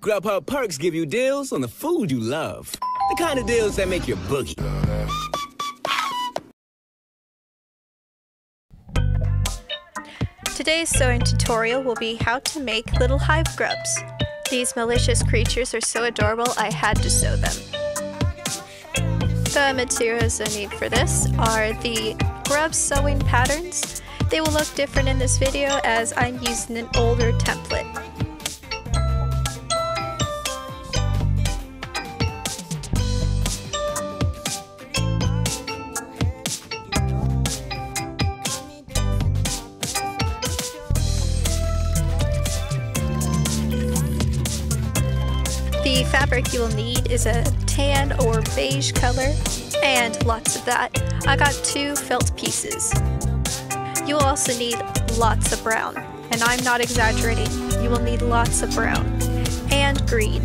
Grubhub perks give you deals on the food you love. The kind of deals that make your boogie. Today's sewing tutorial will be how to make little hive grubs. These malicious creatures are so adorable I had to sew them. The materials I need for this are the grub sewing patterns. They will look different in this video as I'm using an older template. The fabric you will need is a tan or beige color, and lots of that. I got two felt pieces. You will also need lots of brown, and I'm not exaggerating, you will need lots of brown, and green.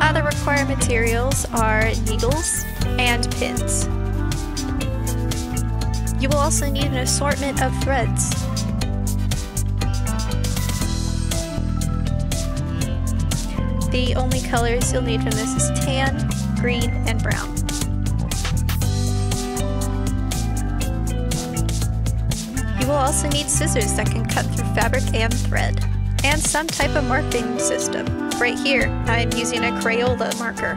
Other required materials are needles and pins. You will also need an assortment of threads. The only colors you'll need from this is tan, green, and brown. You will also need scissors that can cut through fabric and thread, and some type of marking system. Right here, I'm using a Crayola marker.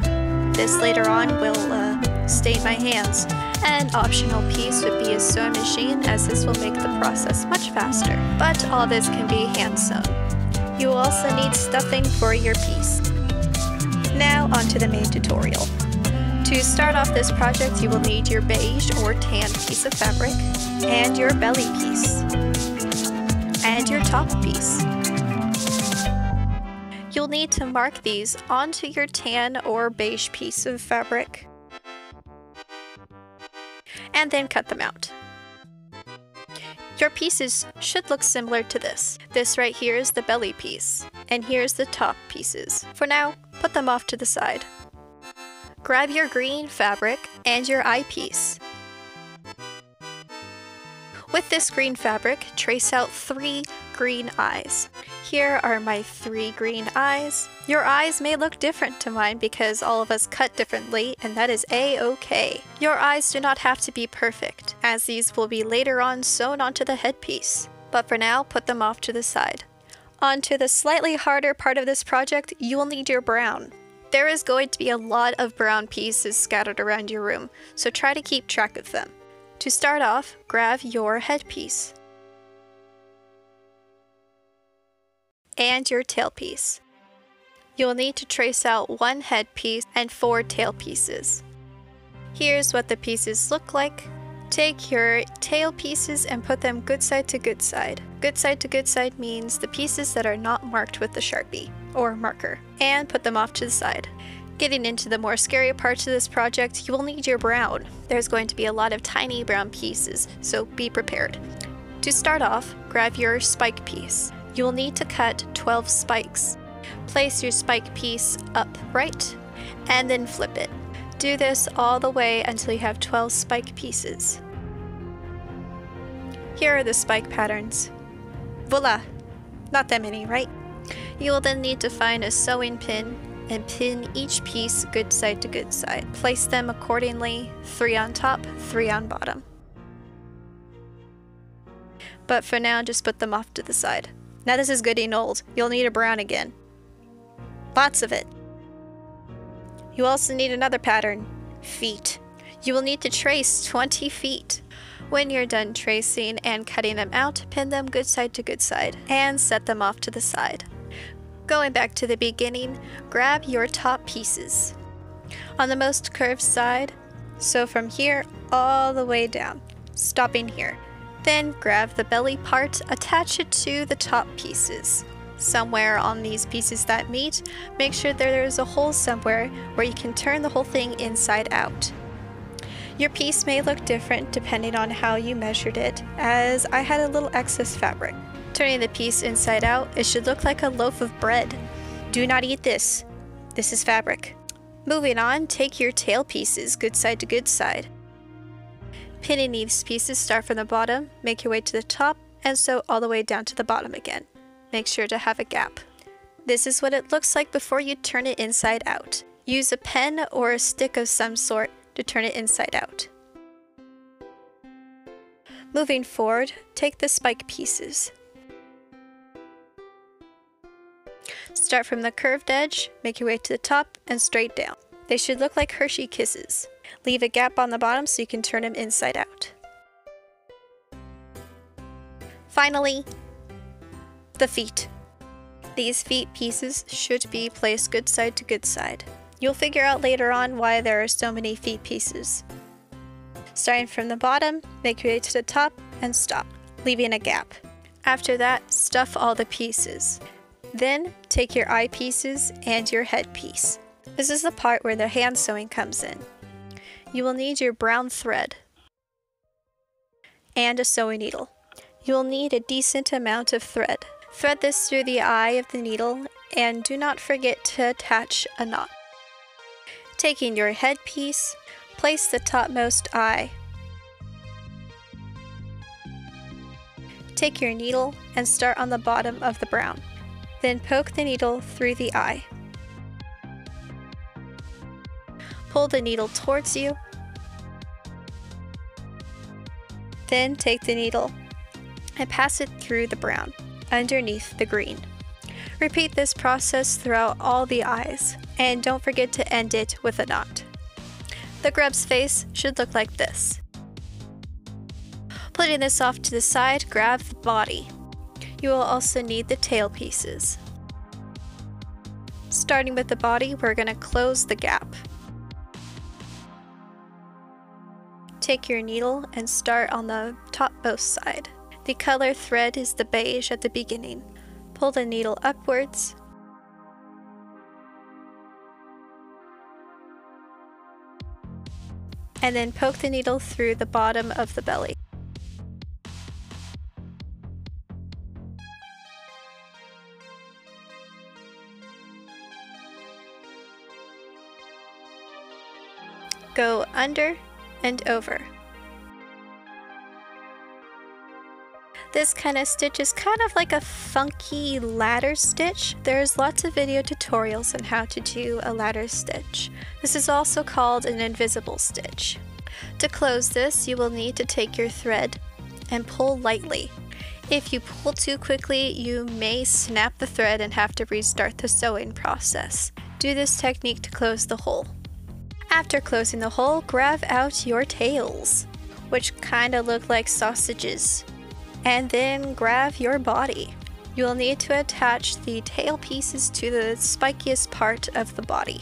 This later on will uh, stain my hands. An optional piece would be a sewing machine as this will make the process much faster, but all this can be hand sewn. You will also need stuffing for your piece. Now onto the main tutorial. To start off this project you will need your beige or tan piece of fabric, and your belly piece, and your top piece. You'll need to mark these onto your tan or beige piece of fabric, and then cut them out. Your pieces should look similar to this. This right here is the belly piece, and here's the top pieces. For now, put them off to the side. Grab your green fabric and your eyepiece. With this green fabric, trace out three green eyes. Here are my three green eyes. Your eyes may look different to mine because all of us cut differently, and that is a-okay. Your eyes do not have to be perfect, as these will be later on sewn onto the headpiece. But for now, put them off to the side. Onto the slightly harder part of this project, you will need your brown. There is going to be a lot of brown pieces scattered around your room, so try to keep track of them. To start off, grab your headpiece and your tailpiece. You'll need to trace out one headpiece and four tail pieces. Here's what the pieces look like. Take your tail pieces and put them good side to good side. Good side to good side means the pieces that are not marked with the Sharpie or marker, and put them off to the side. Getting into the more scary parts of this project, you will need your brown. There's going to be a lot of tiny brown pieces, so be prepared. To start off, grab your spike piece. You will need to cut 12 spikes. Place your spike piece upright and then flip it. Do this all the way until you have 12 spike pieces. Here are the spike patterns. Voila! Not that many, right? You will then need to find a sewing pin and pin each piece good side to good side. Place them accordingly, three on top, three on bottom. But for now, just put them off to the side. Now this is getting old. You'll need a brown again. Lots of it. You also need another pattern, feet. You will need to trace 20 feet. When you're done tracing and cutting them out, pin them good side to good side and set them off to the side. Going back to the beginning, grab your top pieces. On the most curved side, so from here all the way down, stopping here. Then grab the belly part, attach it to the top pieces. Somewhere on these pieces that meet, make sure there is a hole somewhere where you can turn the whole thing inside out. Your piece may look different depending on how you measured it, as I had a little excess fabric. Turning the piece inside out, it should look like a loaf of bread. Do not eat this. This is fabric. Moving on, take your tail pieces good side to good side. Pinning these pieces, start from the bottom, make your way to the top, and sew all the way down to the bottom again. Make sure to have a gap. This is what it looks like before you turn it inside out. Use a pen or a stick of some sort to turn it inside out. Moving forward, take the spike pieces. Start from the curved edge, make your way to the top, and straight down. They should look like Hershey Kisses. Leave a gap on the bottom so you can turn them inside out. Finally, the feet. These feet pieces should be placed good side to good side. You'll figure out later on why there are so many feet pieces. Starting from the bottom, make your way to the top and stop, leaving a gap. After that, stuff all the pieces. Then, take your eye pieces and your head piece. This is the part where the hand sewing comes in. You will need your brown thread and a sewing needle. You will need a decent amount of thread. Thread this through the eye of the needle and do not forget to attach a knot. Taking your headpiece, place the topmost eye. Take your needle and start on the bottom of the brown. Then poke the needle through the eye. Pull the needle towards you. Then take the needle and pass it through the brown, underneath the green. Repeat this process throughout all the eyes, and don't forget to end it with a knot. The grub's face should look like this. Putting this off to the side, grab the body. You will also need the tail pieces. Starting with the body, we're going to close the gap. Take your needle and start on the topmost side. The color thread is the beige at the beginning. Pull the needle upwards. And then poke the needle through the bottom of the belly. Go under and over. This kind of stitch is kind of like a funky ladder stitch. There's lots of video tutorials on how to do a ladder stitch. This is also called an invisible stitch. To close this, you will need to take your thread and pull lightly. If you pull too quickly, you may snap the thread and have to restart the sewing process. Do this technique to close the hole. After closing the hole, grab out your tails, which kinda look like sausages and then grab your body. You'll need to attach the tail pieces to the spikiest part of the body.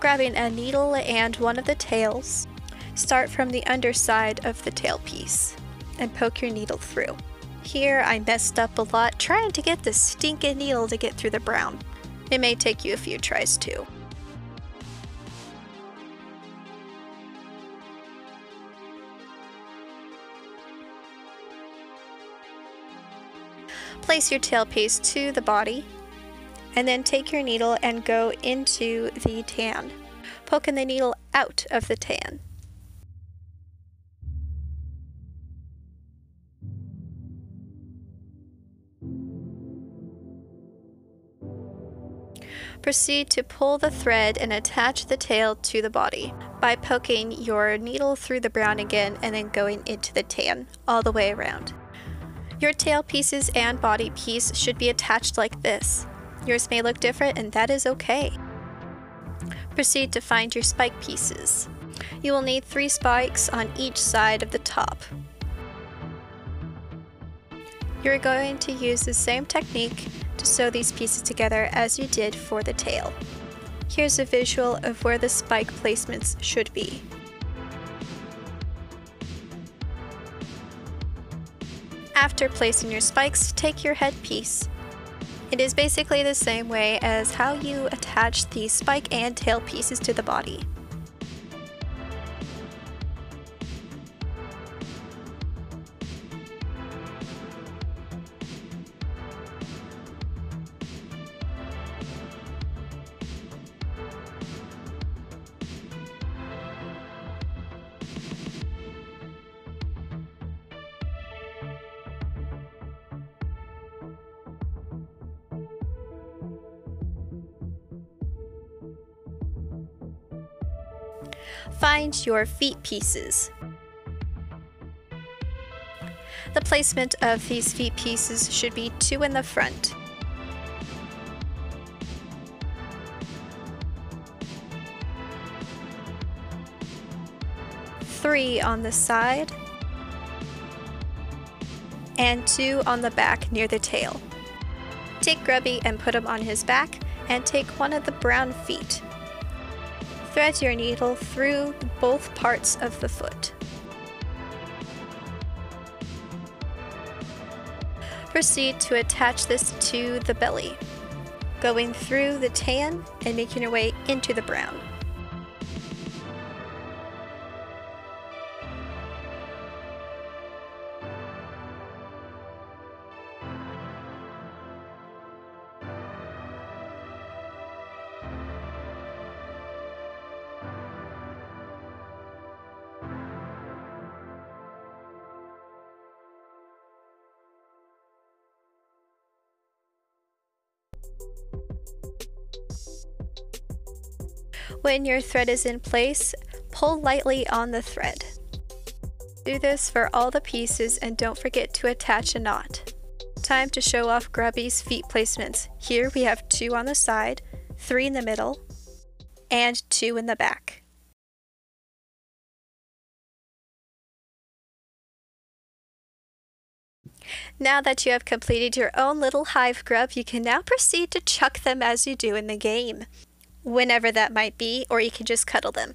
Grabbing a needle and one of the tails, start from the underside of the tail piece and poke your needle through. Here I messed up a lot trying to get the stinking needle to get through the brown. It may take you a few tries too. Place your tail piece to the body and then take your needle and go into the tan, poking the needle out of the tan. Proceed to pull the thread and attach the tail to the body by poking your needle through the brown again and then going into the tan all the way around. Your tail pieces and body piece should be attached like this. Yours may look different and that is okay. Proceed to find your spike pieces. You will need three spikes on each side of the top. You're going to use the same technique to sew these pieces together as you did for the tail. Here's a visual of where the spike placements should be. After placing your spikes, take your headpiece. It is basically the same way as how you attach the spike and tail pieces to the body. Find your feet pieces. The placement of these feet pieces should be two in the front. Three on the side, and two on the back near the tail. Take Grubby and put him on his back, and take one of the brown feet. Thread your needle through both parts of the foot. Proceed to attach this to the belly, going through the tan and making your way into the brown. When your thread is in place, pull lightly on the thread. Do this for all the pieces and don't forget to attach a knot. Time to show off Grubby's feet placements. Here we have two on the side, three in the middle, and two in the back. Now that you have completed your own little hive grub, you can now proceed to chuck them as you do in the game whenever that might be, or you can just cuddle them.